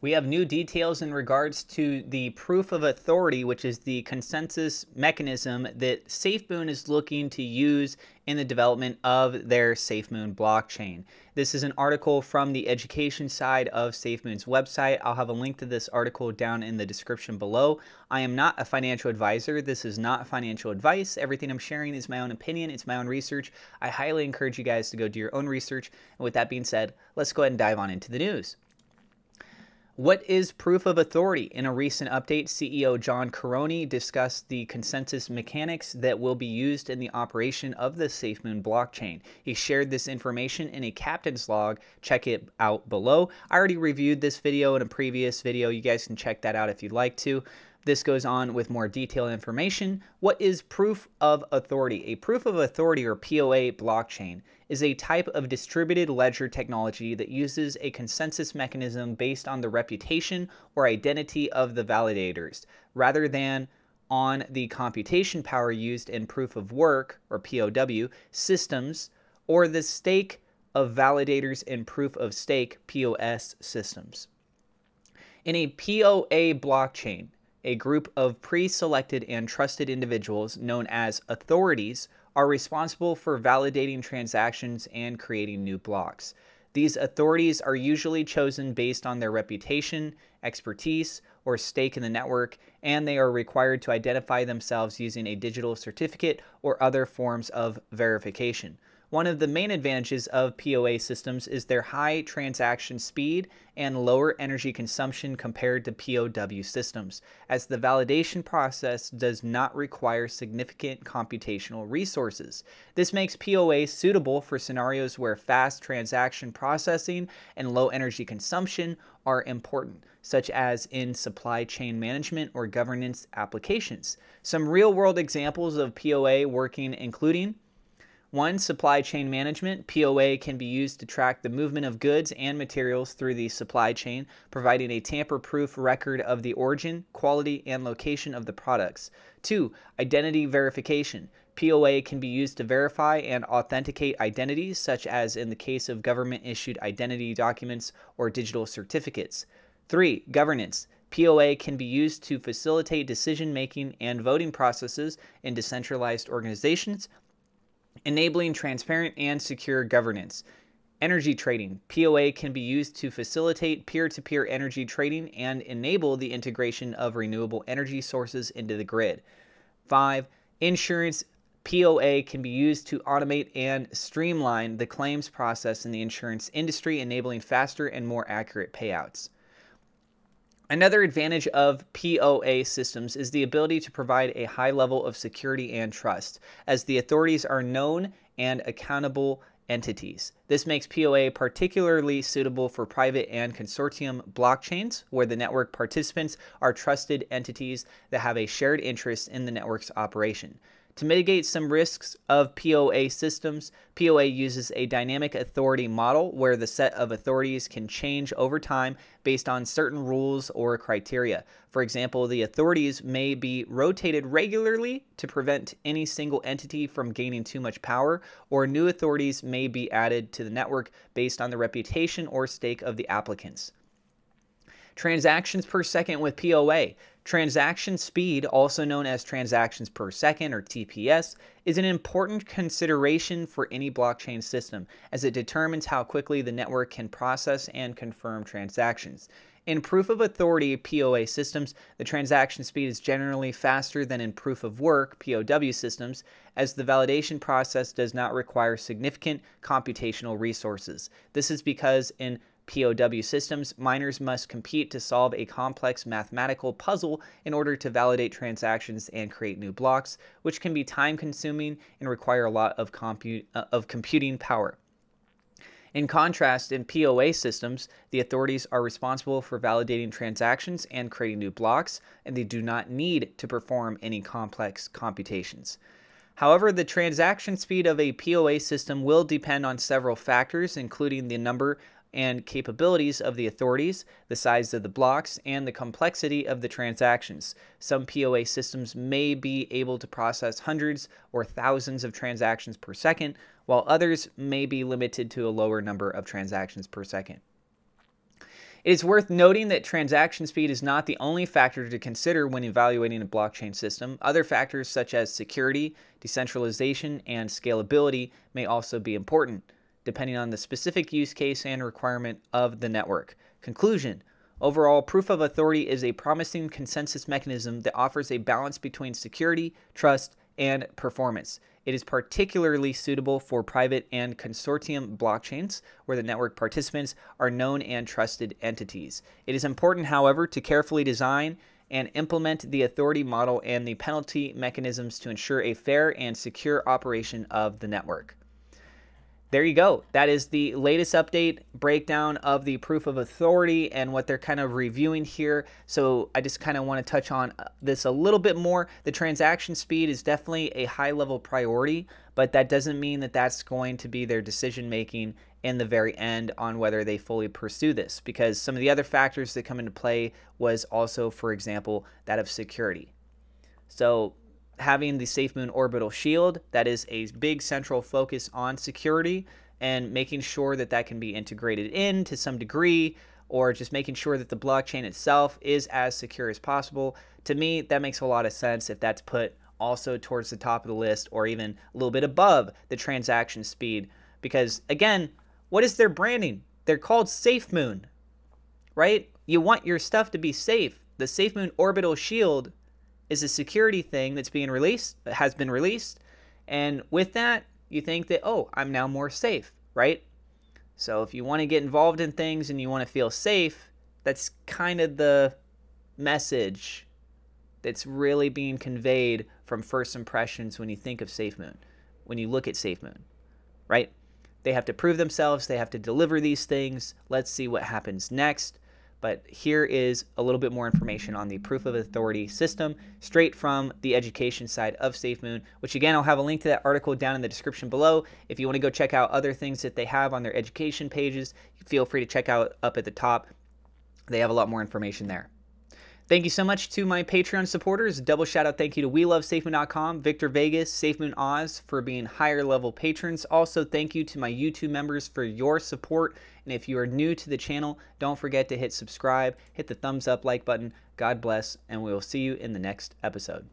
We have new details in regards to the proof of authority, which is the consensus mechanism that SafeMoon is looking to use in the development of their SafeMoon blockchain. This is an article from the education side of SafeMoon's website. I'll have a link to this article down in the description below. I am not a financial advisor. This is not financial advice. Everything I'm sharing is my own opinion, it's my own research. I highly encourage you guys to go do your own research. And with that being said, let's go ahead and dive on into the news. What is proof of authority? In a recent update, CEO John Karony discussed the consensus mechanics that will be used in the operation of the SafeMoon blockchain. He shared this information in a captain's log. Check it out below. I already reviewed this video in a previous video. You guys can check that out if you'd like to. This goes on with more detailed information. What is proof of authority? A proof of authority or POA blockchain is a type of distributed ledger technology that uses a consensus mechanism based on the reputation or identity of the validators rather than on the computation power used in proof of work or POW systems or the stake of validators in proof of stake POS systems. In a POA blockchain, a group of pre selected and trusted individuals known as authorities are responsible for validating transactions and creating new blocks. These authorities are usually chosen based on their reputation, expertise, or stake in the network, and they are required to identify themselves using a digital certificate or other forms of verification. One of the main advantages of POA systems is their high transaction speed and lower energy consumption compared to POW systems, as the validation process does not require significant computational resources. This makes POA suitable for scenarios where fast transaction processing and low energy consumption are important, such as in supply chain management or governance applications. Some real world examples of POA working including one, supply chain management. POA can be used to track the movement of goods and materials through the supply chain, providing a tamper proof record of the origin, quality, and location of the products. Two, identity verification. POA can be used to verify and authenticate identities, such as in the case of government issued identity documents or digital certificates. Three, governance. POA can be used to facilitate decision making and voting processes in decentralized organizations enabling transparent and secure governance. Energy trading. POA can be used to facilitate peer to peer energy trading and enable the integration of renewable energy sources into the grid. Five, insurance. POA can be used to automate and streamline the claims process in the insurance industry, enabling faster and more accurate payouts. Another advantage of POA systems is the ability to provide a high level of security and trust, as the authorities are known and accountable entities. This makes POA particularly suitable for private and consortium blockchains, where the network participants are trusted entities that have a shared interest in the network's operation. To mitigate some risks of POA systems, POA uses a dynamic authority model where the set of authorities can change over time based on certain rules or criteria. For example, the authorities may be rotated regularly to prevent any single entity from gaining too much power, or new authorities may be added to the network based on the reputation or stake of the applicants. Transactions per second with POA. Transaction speed, also known as transactions per second or TPS, is an important consideration for any blockchain system as it determines how quickly the network can process and confirm transactions. In proof of authority POA systems, the transaction speed is generally faster than in proof of work POW systems, as the validation process does not require significant computational resources. This is because in POW systems, miners must compete to solve a complex mathematical puzzle in order to validate transactions and create new blocks, which can be time consuming and require a lot of, compute, uh, of computing power. In contrast, in POA systems, the authorities are responsible for validating transactions and creating new blocks, and they do not need to perform any complex computations. However, the transaction speed of a POA system will depend on several factors, including the number and capabilities of the authorities, the size of the blocks, and the complexity of the transactions. Some POA systems may be able to process hundreds or thousands of transactions per second, while others may be limited to a lower number of transactions per second. It is worth noting that transaction speed is not the only factor to consider when evaluating a blockchain system. Other factors such as security, decentralization, and scalability may also be important, depending on the specific use case and requirement of the network. Conclusion Overall, proof of authority is a promising consensus mechanism that offers a balance between security, trust, and performance. It is particularly suitable for private and consortium blockchains, where the network participants are known and trusted entities. It is important, however, to carefully design and implement the authority model and the penalty mechanisms to ensure a fair and secure operation of the network there you go. That is the latest update breakdown of the proof of authority and what they're kind of reviewing here. So I just kind of want to touch on uh, this a little bit more. The transaction speed is definitely a high level priority, but that doesn't mean that that's going to be their decision making in the very end on whether they fully pursue this because some of the other factors that come into play was also, for example, that of security. So having the SafeMoon orbital shield, that is a big central focus on security and making sure that that can be integrated in to some degree or just making sure that the blockchain itself is as secure as possible. To me, that makes a lot of sense if that's put also towards the top of the list or even a little bit above the transaction speed. Because again, what is their branding? They're called SafeMoon, right? You want your stuff to be safe. The SafeMoon orbital shield is a security thing that's being released, that has been released. And with that, you think that, oh, I'm now more safe, right? So if you want to get involved in things and you want to feel safe, that's kind of the message that's really being conveyed from first impressions when you think of SafeMoon, when you look at SafeMoon, right? They have to prove themselves, they have to deliver these things. Let's see what happens next. But here is a little bit more information on the proof of authority system straight from the education side of SafeMoon, which again, I'll have a link to that article down in the description below. If you want to go check out other things that they have on their education pages, feel free to check out up at the top. They have a lot more information there. Thank you so much to my Patreon supporters. Double shout out thank you to WeLoveSafeMoon.com, Victor Vegas, SafeMoon Oz for being higher level patrons. Also, thank you to my YouTube members for your support. And if you are new to the channel, don't forget to hit subscribe, hit the thumbs up like button. God bless, and we will see you in the next episode.